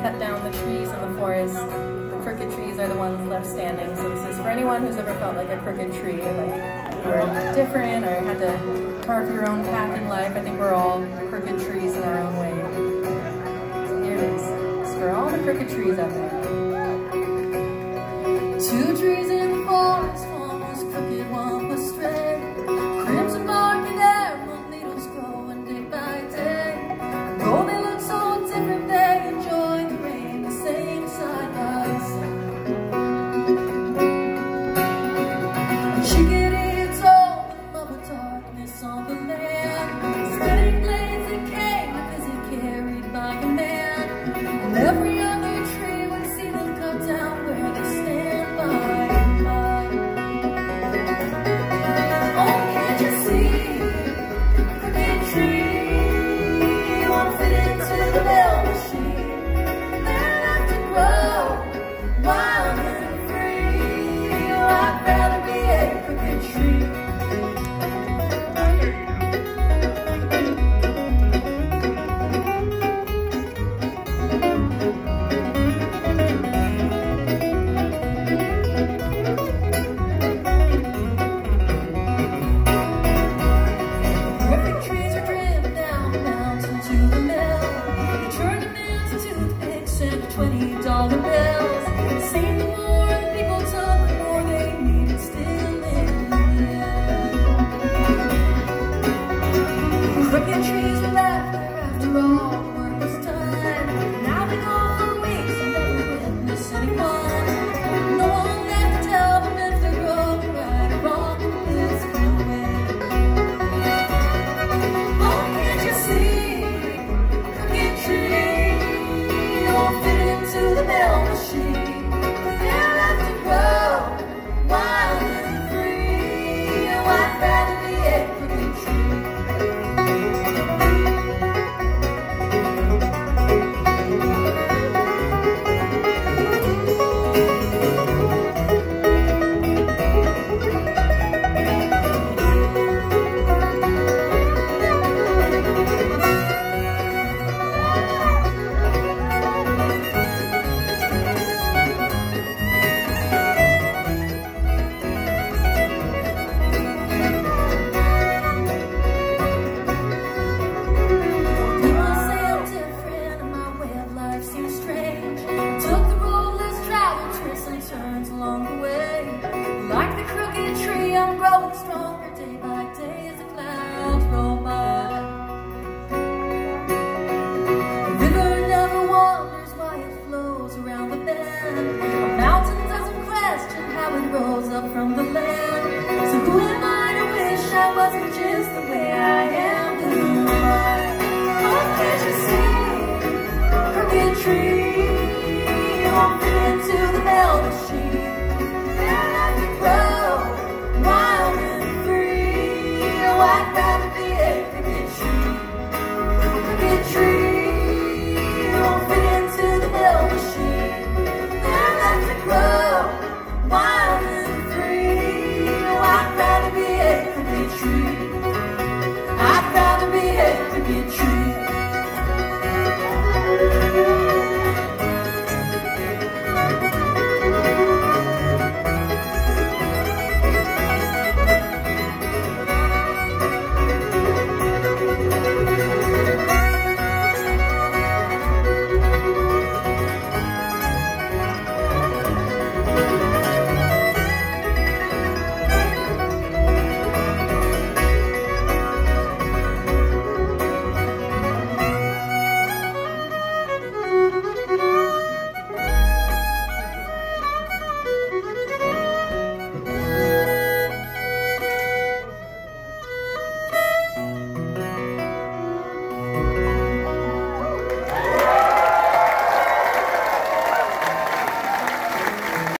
cut down the trees in the forest, the crooked trees are the ones left standing. So this is for anyone who's ever felt like a crooked tree, like you were different or had to carve your own path in life. I think we're all crooked trees in our own way. Here it is. It's for all the crooked trees out there. Every I'm growing strong.